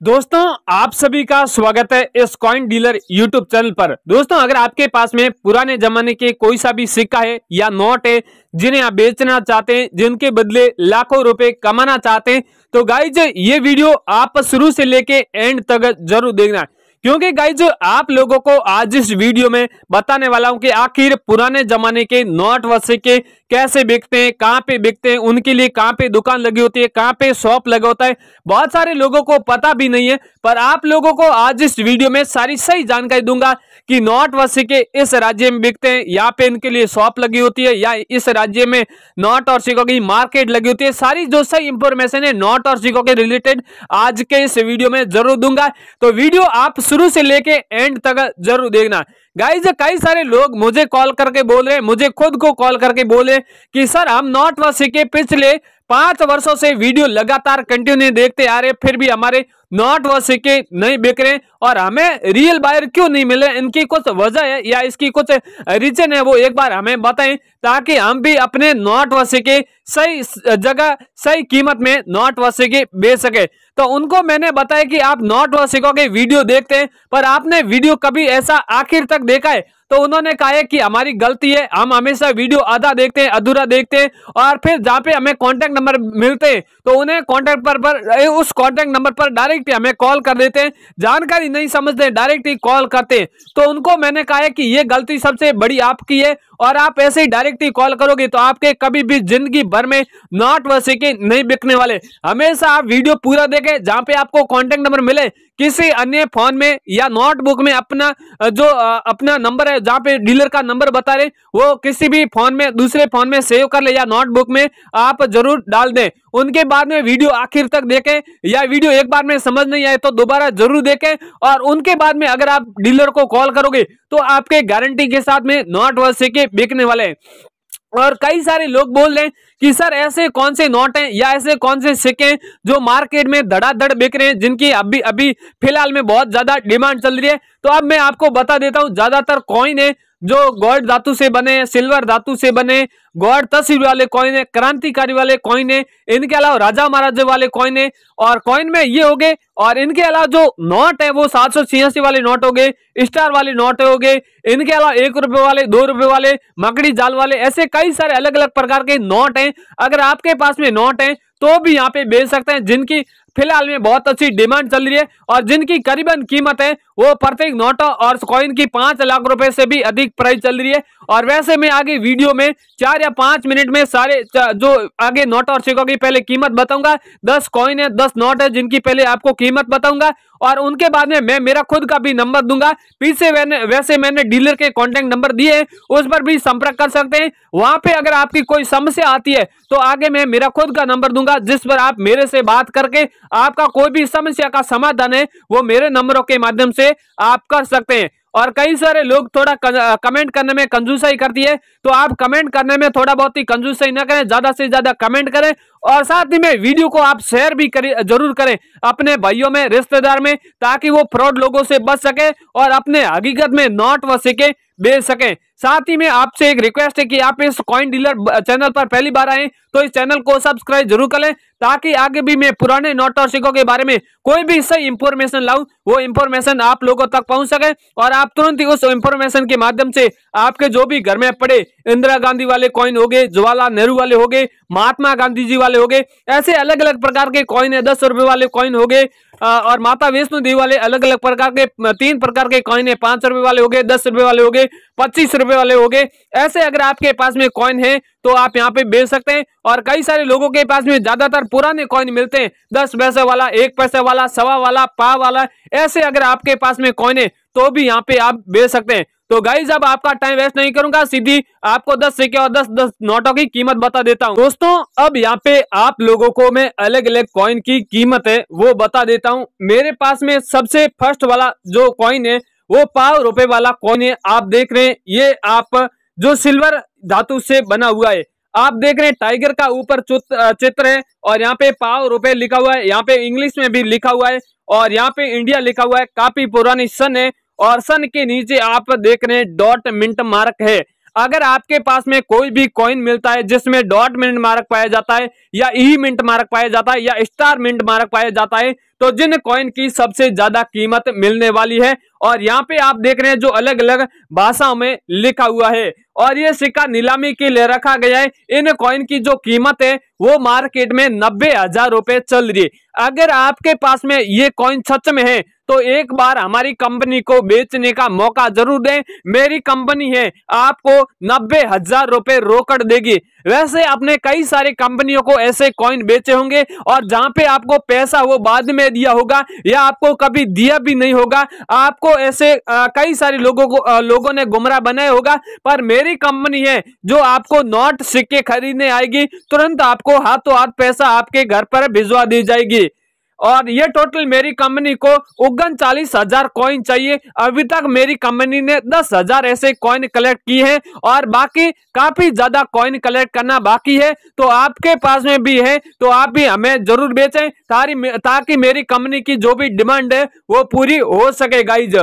दोस्तों, आप सभी का स्वागत है इस कॉइन डीलर यूट्यूब चैनल पर। दोस्तों, अगर आपके पास में पुराने जमाने के कोई सा भी सिक्का है या नोट है, जिन्हें आप बेचना चाहते हैं, जिनके बदले लाखों रुपए कमाना चाहते हैं तो गाइज़ ये वीडियो आप शुरू से लेके एंड तक ज़रूर देखना। क्योंकि गाइज़ आप लोगों को आज इस वीडियो में बताने वाला हूँ कि आखिर पुराने जमाने के नोट व सिक्के कैसे बिकते हैं, कहाँ पे बिकते हैं, उनके लिए कहाँ पे दुकान लगी होती है, कहाँ पे शॉप लगा होता है, बहुत सारे लोगों को पता भी नहीं है, पर आप लोगों को आज इस वीडियो में सारी सही जानकारी दूँगा कि नोट व सिक्के इस राज्य में बिकते हैं, यहाँ पे इनके लिए शॉप लगी होती है, या इस राज्य में नोट और सिक्कों की मार्केट लगी होती है, सारी जो सही इंफॉर्मेशन है नोट और सिक्कों के रिलेटेड आज के इस वीडियो में ज़रूर दूँगा। तो वीडियो आप शुरू से लेके एंड तक ज़रूर देखना। गाइज़ कई सारे लोग मुझे कॉल करके बोल रहे मुझे खुद को कॉल करके बोले कि, सर, हम नॉट व के पिछले पाँच वर्षों से वीडियो लगातार कंटिन्यू देखते आ रहे फिर भी हमारे नॉट व सिक्के नहीं बिक रहे। और हमें रियल बायर क्यों नहीं मिले? इनकी कुछ वजह है या इसकी कुछ रीजन है, वो एक बार हमें बताएँ, ताकि हम भी अपने नॉट व सिक्के सही जगह, सही कीमत में नॉट व सिक्के बेच सके। तो उनको मैंने बताया कि आप नॉट व सिक्कों के वीडियो देखते हैं, पर आपने वीडियो कभी ऐसा आखिर तक देखा है? तो उन्होंने कहा है कि हमारी गलती है हम हमेशा वीडियो आधा देखते हैं अधूरा देखते हैं और फिर जहाँ पे हमें कॉन्टेक्ट नंबर मिलते हैं तो उन्हें कॉन्टेक्ट पर, पर उस कॉन्टेक्ट नंबर पर डायरेक्ट हमें कॉल कर देते हैं। जानकारी नहीं समझते डायरेक्ट ही कॉल करते हैं। तो उनको मैंने कहा है कि ये गलती सबसे बड़ी आपकी है और आप ऐसे ही डायरेक्ट ही कॉल करोगे तो आपके कभी भी ज़िंदगी भर में नॉट व के नहीं बिकने वाले। हमेशा आप वीडियो पूरा देखें जहाँ पे आपको कॉन्टेक्ट नंबर मिले किसी अन्य फ़ोन में या नोटबुक में अपना जो अपना नंबर है, जहाँ पे डीलर का नंबर बता रहे, वो किसी भी फ़ोन में, दूसरे फ़ोन में सेव कर ले या नोटबुक में आप ज़रूर डाल दें। उनके बाद में वीडियो आखिर तक देखें या वीडियो एक बार में समझ नहीं आए तो दोबारा ज़रूर देखें और उनके बाद में अगर आप डीलर को कॉल करोगे तो आपके गारंटी के साथ में नोट व सिक्के बिकने वाले हैं। और कई सारे लोग बोल रहे हैं कि सर, ऐसे कौन से नोट हैं या ऐसे कौन से सिक्के हैं जो मार्केट में धड़ाधड़ बिक रहे हैं, जिनकी अभी अभी फ़िलहाल में बहुत ज़्यादा डिमांड चल रही है? तो अब मैं आपको बता देता हूँ, ज़्यादातर कॉइन है जो गोल्ड धातु से बने, सिल्वर धातु से बने, गॉड तस्वीर वाले कॉइन है, क्रांतिकारी वाले कॉइन है, इनके अलावा राजा महाराजे वाले कॉइन है, और कॉइन में ये हो गए, और इनके अलावा जो नोट है वो सात सौ छियासी वाले नोट हो गए स्टार वाले नोट हो गए, इनके अलावा एक रुपए वाले, दो रुपए वाले, मकड़ी जाल वाले, ऐसे कई सारे अलग अलग प्रकार के नोट हैं। अगर आपके पास में नोट है तो भी यहाँ पे बेच सकते हैं, जिनकी फ़िलहाल में बहुत अच्छी डिमांड चल रही है और जिनकी करीबन कीमत है, वो प्रत्येक नोट और कॉइन की पाँच लाख रुपए से भी अधिक प्राइस चल रही है। और वैसे मैं आगे वीडियो में चार या पाँच मिनट में सारे जो आगे नोट और सिक्कों की पहले कीमत बताऊँगा, दस कॉइन है, दस नोट है जिनकी पहले आपको कीमत बताऊँगा और उनके बाद में मैं, मेरा खुद का भी नंबर दूँगा। पीछे वैसे मैंने डीलर के कॉन्टेक्ट नंबर दिए हैं, उस पर भी संपर्क कर सकते हैं। वहाँ पे अगर आपकी कोई समस्या आती है तो आगे मैं, मेरा खुद का नंबर दूँगा, जिस पर आप मेरे से बात करके आपका कोई भी समस्या का समाधान है, वो मेरे नंबरों के माध्यम से आप कर सकते हैं। और कई सारे लोग थोड़ा कमेंट करने में कंजूसाई करती है तो आप कमेंट करने में थोड़ा बहुत ही कंजूसाई ना करें, ज़्यादा से ज़्यादा कमेंट करें और साथ ही में वीडियो को आप शेयर भी करें, ज़रूर करें अपने भाइयों में, रिश्तेदार में, ताकि वो फ्रॉड लोगों से बच सके और अपने हकीकत में नोट व सिक्के बेच सकें। साथ ही में आपसे एक रिक्वेस्ट है कि आप इस कॉइन डीलर चैनल पर पहली बार आए तो इस चैनल को सब्सक्राइब ज़रूर करें ताकि आगे भी मैं पुराने नोट और सिक्कों के बारे में कोई भी सही इंफॉर्मेशन लाऊं, वो इंफॉर्मेशन आप लोगों तक पहुँच सके, और आप तुरंत ही उस इंफॉर्मेशन के माध्यम से आपके जो भी घर में पड़े इंदिरा गांधी वाले कॉइन हो गए, जवाहरलाल नेहरू वाले हो गए, महात्मा गांधी जी वाले हो गए, ऐसे अलग अलग प्रकार के कॉइन है, दस रुपए वाले कॉइन हो गए और माता वैष्णो देवी वाले अलग अलग प्रकार के तीन प्रकार के कॉइन है। पाँच रुपए वाले हो गए, दस रुपए वाले हो गए, पच्चीस रुपए वाले हो गए। ऐसे अगर आपके पास में कॉइन है तो आप यहाँ पे बेच सकते हैं। और कई सारे लोगों के पास में ज़्यादातर पुराने कॉइन मिलते हैं। दस पैसे वाला, एक पैसे वाला, सवा वाला, पा वाला, ऐसे अगर आपके पास में कॉइन है तो भी यहाँ पे आप बेच सकते हैं। तो गाइज़ अब आपका टाइम वेस्ट नहीं करूँगा, सीधी आपको दस सिक्के और दस दस नोटों की कीमत बता देता हूँ। दोस्तों, अब यहाँ पे आप लोगों को मैं अलग अलग कॉइन की कीमत है, वो बता देता हूँ। मेरे पास में सबसे फ़र्स्ट वाला जो कॉइन है, वो पाव रुपए वाला कॉइन है। आप देख रहे हैं, ये आप जो सिल्वर धातु से बना हुआ है, आप देख रहे हैं टाइगर का ऊपर चित्र है और यहाँ पे पाव रुपए लिखा हुआ है। यहाँ पे इंग्लिश में भी लिखा हुआ है और यहाँ पे इंडिया लिखा हुआ है। काफ़ी पुरानी सन है और सन के नीचे आप देख रहे हैं डॉट मिंट मार्क है। अगर आपके पास में कोई भी कॉइन मिलता है, जिसमें डॉट मिंट मार्क पाया जाता है, या ई मिंट मार्क पाया जाता है, या स्टार मिंट मार्क पाया जाता है तो जिन कॉइन की सबसे ज़्यादा कीमत मिलने वाली है। और यहाँ पे आप देख रहे हैं जो अलग अलग भाषाओं में लिखा हुआ है। और ये सिक्का नीलामी के लिए रखा गया है। इन कॉइन की जो कीमत है, वो मार्केट में नब्बे हज़ार रुपए चल रही है। अगर आपके पास में ये कॉइन सच में है तो एक बार हमारी कंपनी को बेचने का मौका ज़रूर दें। मेरी कंपनी है आपको नब्बे हज़ार रुपए रोकड़ देगी। वैसे आपने कई सारी कंपनियों को ऐसे कॉइन बेचे होंगे और जहाँ पे आपको पैसा वो बाद में दिया होगा या आपको कभी दिया भी नहीं होगा। आपको ऐसे कई सारे लोगों को आ, लोगों ने गुमराह बनाया होगा पर मेरी कंपनी है जो आपको नोट सिक्के खरीदने आएगी तुरंत आपको हाथों हाथ पैसा आपके घर पर भिजवा दी जाएगी। और ये टोटल मेरी कंपनी को उगन चालीस हज़ार कॉइन चाहिए। अभी तक मेरी कंपनी ने दस हज़ार ऐसे कॉइन कलेक्ट की है और बाकी काफ़ी ज़्यादा कॉइन कलेक्ट करना बाकी है। तो आपके पास में भी है तो आप भी हमें ज़रूर बेचें ताकि मेरी कंपनी की जो भी डिमांड है, वो पूरी हो सके गाइज़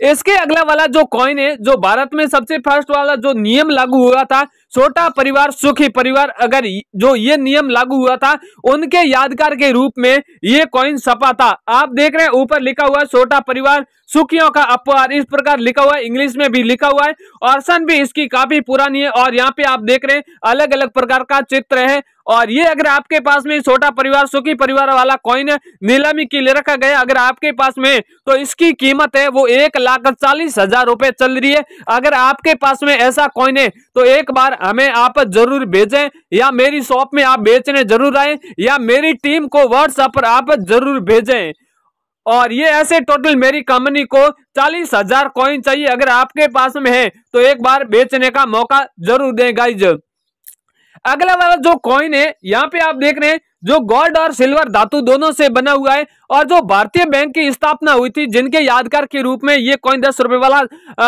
इसके अगला वाला जो कॉइन है, जो भारत में सबसे फ़र्स्ट वाला जो नियम लागू हुआ था छोटा परिवार, सुखी परिवार, अगर जो ये नियम लागू हुआ था, उनके यादगार के रूप में ये कॉइन छपा था। आप देख रहे हैं, ऊपर लिखा हुआ है, छोटा परिवार, सुखियों का अपवार इस प्रकार लिखा हुआ है, इंग्लिश में भी लिखा हुआ है और सन भी इसकी काफ़ी पुरानी है और यहाँ पे आप देख रहे हैं अलग अलग प्रकार का चित्र है। और ये अगर आपके पास में छोटा परिवार, सुखी परिवार वाला कॉइन नीलामी के लिए रखा गया अगर आपके पास में तो इसकी कीमत है, वो एक लाख चालीस हज़ार रुपए चल रही है। अगर आपके पास में ऐसा कॉइन है तो एक बार हमें आप ज़रूर भेजें, या मेरी शॉप में आप बेचने ज़रूर आए, या मेरी टीम को व्हाट्सएप पर आप ज़रूर भेजें। और ये ऐसे टोटल मेरी कंपनी को चालीस हज़ार कॉइन चाहिए, अगर आपके पास में है तो एक बार बेचने का मौका ज़रूर दें गाइज़ अगला वाला जो कॉइन है, यहाँ पे आप देख रहे हैं जो गोल्ड और सिल्वर धातु दोनों से बना हुआ है और जो भारतीय बैंक की स्थापना हुई थी, जिनके यादगार के रूप में ये कॉइन दस रुपए वाला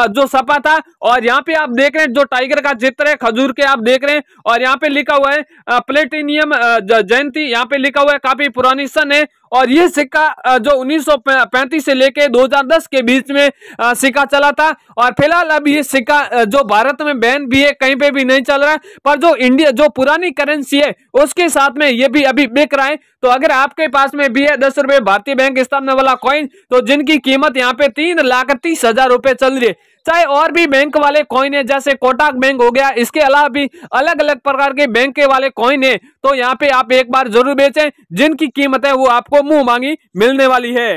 जो सपा था, और यहाँ पे आप देख रहे हैं, जो टाइगर का चित्र है, खजूर के आप देख रहे हैं, और यहाँ पे लिखा हुआ है प्लेटिनियम जयंती, यहाँ पे लिखा हुआ है, काफ़ी पुरानी सन है और ये सिक्का जो 1935 से लेके 2010 के बीच में सिक्का चला था। और फ़िलहाल अब ये सिक्का जो भारत में बैन भी है, कहीं पे भी नहीं चल रहा है, पर जो इंडिया, जो पुरानी करेंसी है, उसके साथ में ये भी अभी बिक रहा है। तो अगर आपके पास में भी है दस रुपए भारतीय बैंक स्थापना वाला कॉइन तो जिनकी कीमत यहाँ पे तीन लाख तीस हज़ार रुपए चल रही है। चाहे और भी बैंक वाले कॉइन है, जैसे कोटाक बैंक हो गया, इसके अलावा भी अलग अलग प्रकार के बैंक के वाले कॉइन है तो यहाँ पे आप एक बार ज़रूर बेचें। जिनकी कीमत है वो आपको मुँह मांगी मिलने वाली है।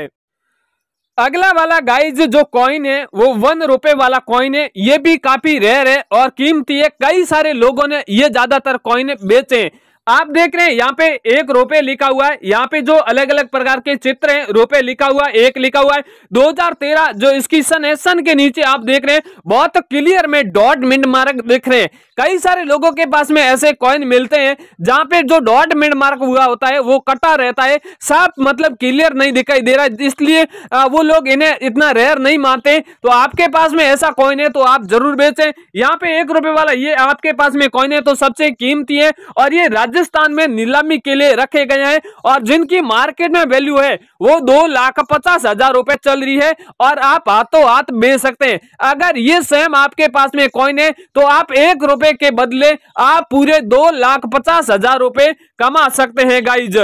अगला वाला गाइज़ जो कॉइन है, वो वन रुपए वाला कॉइन है। ये भी काफ़ी रेयर है और कीमती है। कई सारे लोगों ने ये ज़्यादातर कॉइन बेचे आप देख रहे हैं, यहाँ पे एक रोपे लिखा हुआ है, यहाँ पे जो अलग अलग प्रकार के चित्र हैं रोपे लिखा हुआ है, एक लिखा हुआ है। 2013 जो इसकी सन है, सन के नीचे आप देख रहे हैं, बहुत क्लियर में डॉट मिंड मार्क दिख रहे हैं। कई सारे लोगों के पास में ऐसे कॉइन मिलते हैं, जहाँ पे जो डॉट मिंट मार्क हुआ होता है, वो कटा रहता है, साफ़ मतलब क्लियर नहीं दिखाई दे रहा है, इसलिए वो लोग इन्हें इतना रेयर नहीं मानते तो आपके पास में ऐसा कॉइन है तो आप ज़रूर बेचें। यहाँ पे एक रुपए वाला, ये आपके पास में कॉइन है तो सबसे कीमती है, और ये राज्य राजस्थान में नीलामी के लिए रखे गए हैं और जिनकी मार्केट में वैल्यू है, वो दो लाख पचास हज़ार रुपए चल रही है और आप हाथों हाथ बेच सकते हैं। अगर ये सेम आपके पास में कॉइन है तो आप एक रुपए के बदले आप पूरे दो लाख पचास हज़ार रुपए कमा सकते हैं गाइज़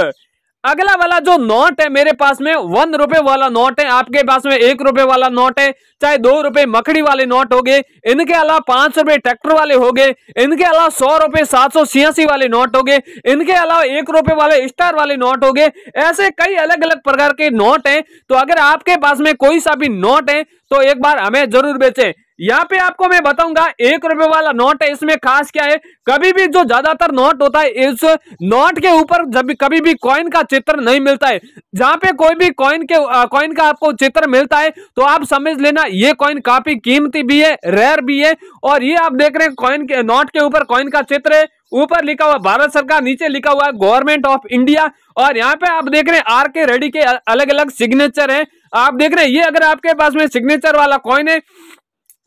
अगला वाला जो नोट है, मेरे पास में वन रुपए वाला नोट है, आपके पास में एक रुपए वाला नोट है, चाहे दो रुपए मकड़ी वाले नोट हो गए इनके अलावा पाँच रुपए ट्रैक्टर वाले हो गए इनके अलावा सौ रुपए सात सौ छियासी वाले नोट हो गए इनके अलावा एक रुपए वाले स्टार वाले नोट हो गए ऐसे कई अलग अलग प्रकार के नोट है। तो अगर आपके पास में कोई सा भी नोट है तो एक बार हमें ज़रूर बेचें। यहाँ पे आपको मैं बताऊँगा, एक रुपए वाला नोट है, इसमें खास क्या है, कभी भी जो ज़्यादातर नोट होता है, इस नोट के ऊपर जब कभी भी कॉइन का चित्र नहीं मिलता है। जहाँ पे कोई भी कॉइन के कॉइन का आपको चित्र मिलता है तो आप समझ लेना, ये कॉइन काफ़ी कीमती भी है रेयर भी है, और ये आप देख रहे हैं कॉइन के, नोट के ऊपर कॉइन का चित्र है। ऊपर लिखा हुआ, भारत सरकार, नीचे लिखा हुआ है गवर्नमेंट ऑफ़ इंडिया और यहाँ पे आप देख रहे हैं आर के रेडी के अलग अलग सिग्नेचर है। आप देख रहे हैं, ये अगर आपके पास में सिग्नेचर वाला कॉइन है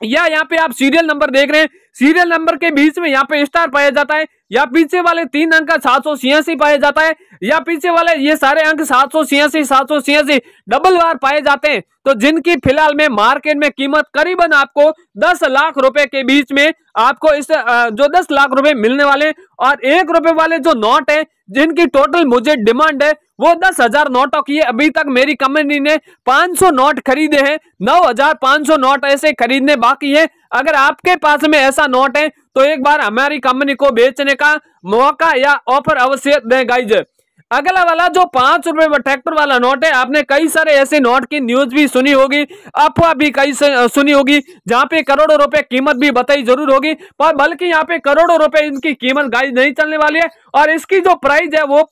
या यहाँ पे आप सीरियल नंबर देख रहे हैं। सीरियल नंबर के बीच में यहाँ पे स्टार पाया जाता है, या पीछे वाले तीन अंक का सात सौ छियासी पाया जाता है, या पीछे वाले ये सारे अंक सात सौ छियासी, सात सौ छियासी डबल बार पाए जाते हैं। तो जिनकी फ़िलहाल में मार्केट में कीमत करीबन आपको दस लाख रुपए के बीच में आपको इस जो दस लाख रुपए मिलने वाले और एक रुपए वाले जो नोट है जिनकी टोटल मुझे डिमांड है, वो दस हज़ार नोटों की है अभी तक मेरी कंपनी ने 500 नोट खरीदे हैं। 9500 नोट ऐसे खरीदने बाकी है। अगर आपके पास में ऐसा नोट है तो एक बार हमारी कंपनी को बेचने का मौका या ऑफ़र अवश्य दें गाइज़ अगला वाला जो पाँच रुपए में ट्रैक्टर वाला नोट है, आपने कई सारे ऐसे नोट की न्यूज़ भी सुनी होगी, अफवाह भी कई सुनी होगी, जहाँ पे करोड़ों रुपए कीमत भी बताई ज़रूर होगी, पर बल्कि यहाँ पे करोड़ों रुपए इनकी कीमत गाइस नहीं चलने वाली है, और इसकी जो प्राइस है वो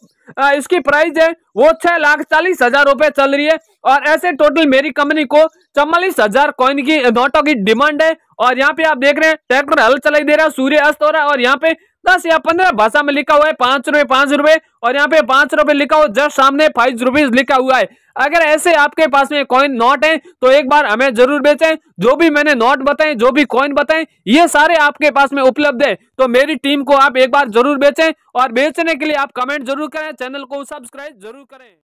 इसकी प्राइस है, वो छह लाख चालीस हज़ार रुपए चल रही है, और ऐसे टोटल मेरी कंपनी को चौवालीस हज़ार कॉइन की नोटों की डिमांड है, और यहाँ पे आप देख रहे हैं ट्रैक्टर हल चलाई दे रहा है सूर्य अस्त हो रहा है, और यहाँ पे दस या पंद्रह भाषा में लिखा हुआ है, पाँच रुपए पाँच रुपए, और यहाँ पे पाँच रुपए लिखा हुआ जस्ट सामने फाइव रुपीज़ लिखा हुआ है। अगर ऐसे आपके पास में कॉइन नोट है तो एक बार हमें ज़रूर बेचें। जो भी मैंने नोट बताए, जो भी कॉइन बताए, ये सारे आपके पास में उपलब्ध है। तो मेरी टीम को आप एक बार ज़रूर बेचें, और बेचने के लिए आप कमेंट ज़रूर करें चैनल को सब्सक्राइब ज़रूर करें।